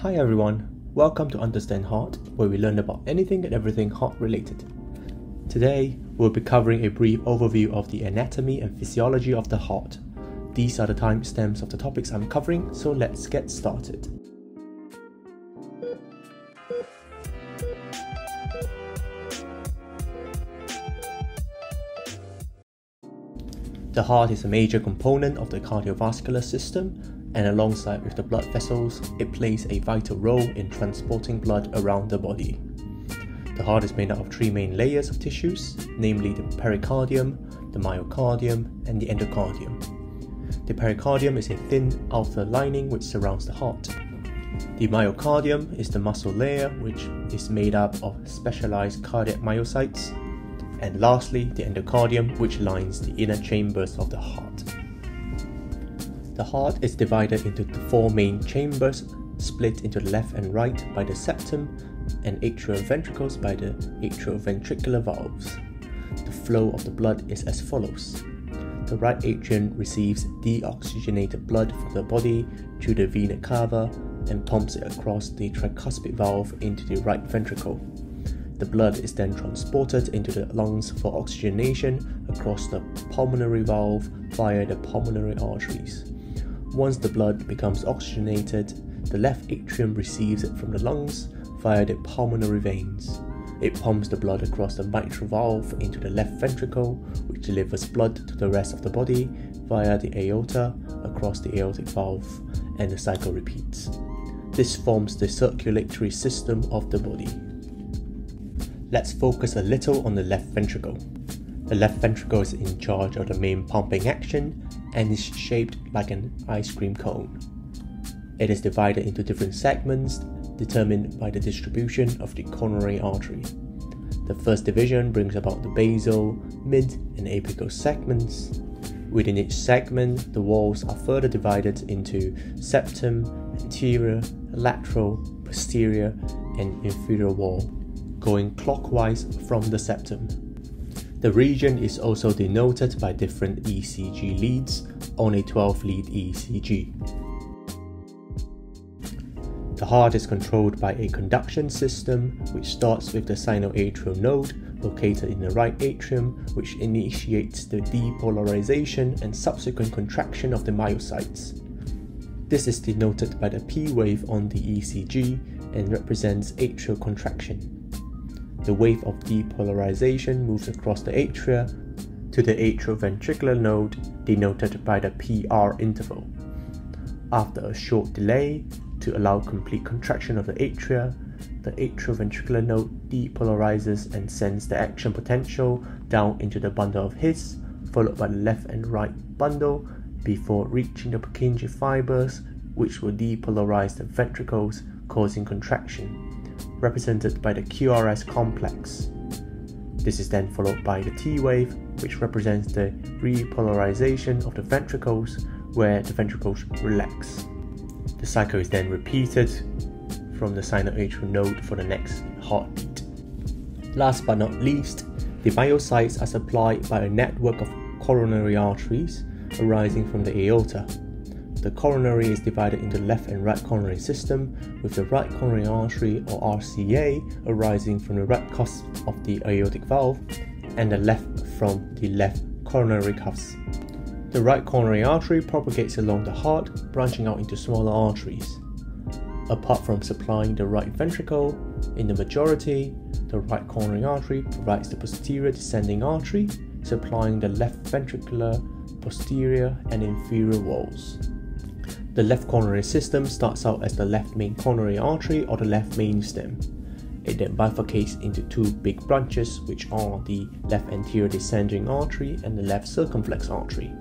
Hi everyone, welcome to Understand Heart, where we learn about anything and everything heart related. Today, we'll be covering a brief overview of the anatomy and physiology of the heart. These are the timestamps of the topics I'm covering, so let's get started. The heart is a major component of the cardiovascular system, and alongside with the blood vessels, it plays a vital role in transporting blood around the body. The heart is made up of three main layers of tissues, namely the pericardium, the myocardium, and the endocardium. The pericardium is a thin outer lining which surrounds the heart. The myocardium is the muscle layer which is made up of specialized cardiac myocytes and lastly the endocardium which lines the inner chambers of the heart. The heart is divided into four main chambers split into the left and right by the septum and atrial ventricles by the atrioventricular valves. The flow of the blood is as follows. The right atrium receives deoxygenated blood from the body to the vena cava and pumps it across the tricuspid valve into the right ventricle. The blood is then transported into the lungs for oxygenation across the pulmonary valve via the pulmonary arteries. Once the blood becomes oxygenated, the left atrium receives it from the lungs via the pulmonary veins. It pumps the blood across the mitral valve into the left ventricle, which delivers blood to the rest of the body via the aorta across the aortic valve, and the cycle repeats. This forms the circulatory system of the body. Let's focus a little on the left ventricle. The left ventricle is in charge of the main pumping action and is shaped like an ice cream cone. It is divided into different segments determined by the distribution of the coronary artery. The first division brings about the basal, mid, and apical segments. Within each segment, the walls are further divided into septum, anterior, lateral, posterior, and inferior wall going clockwise from the septum. The region is also denoted by different ECG leads on a 12 lead ECG. The heart is controlled by a conduction system which starts with the sinoatrial node located in the right atrium, which initiates the depolarization and subsequent contraction of the myocytes. This is denoted by the P wave on the ECG and represents atrial contraction. The wave of depolarization moves across the atria to the atrioventricular node denoted by the PR interval. After a short delay, to allow complete contraction of the atria, the atrioventricular node depolarizes and sends the action potential down into the bundle of His, followed by the left and right bundle, before reaching the Purkinje fibers, which will depolarize the ventricles, causing contraction represented by the QRS complex. This is then followed by the T wave, which represents the repolarization of the ventricles, where the ventricles relax. The cycle is then repeated from the sinoatrial node for the next heartbeat. Last but not least, the myocytes are supplied by a network of coronary arteries arising from the aorta the coronary is divided into left and right coronary system, with the right coronary artery or RCA arising from the right cusp of the aortic valve and the left from the left coronary cusp. The right coronary artery propagates along the heart, branching out into smaller arteries. Apart from supplying the right ventricle, in the majority, the right coronary artery provides the posterior descending artery, supplying the left ventricular, posterior, and inferior walls. The left coronary system starts out as the left main coronary artery or the left main stem. It then bifurcates into two big branches, which are the left anterior descending artery and the left circumflex artery.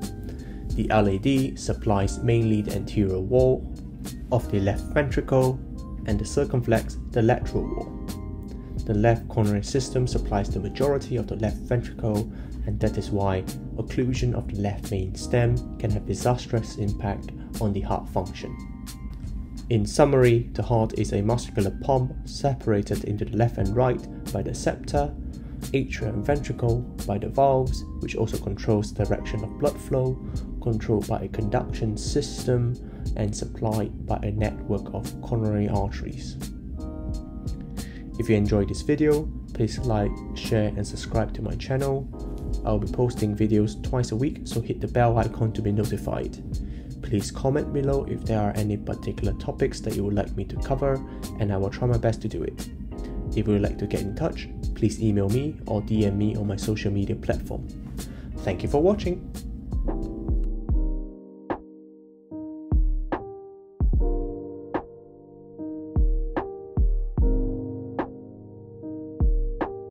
The LAD supplies mainly the anterior wall of the left ventricle and the circumflex the lateral wall. The left coronary system supplies the majority of the left ventricle, and that is why occlusion of the left main stem can have disastrous impact on the heart function. In summary, the heart is a muscular pump separated into the left and right by the septa, atria and ventricle by the valves, which also controls the direction of blood flow, controlled by a conduction system and supplied by a network of coronary arteries. If you enjoyed this video, please like, share and subscribe to my channel. I'll be posting videos twice a week, so hit the bell icon to be notified. Please comment below if there are any particular topics that you would like me to cover, and I will try my best to do it. If you would like to get in touch, please email me or DM me on my social media platform. Thank you for watching.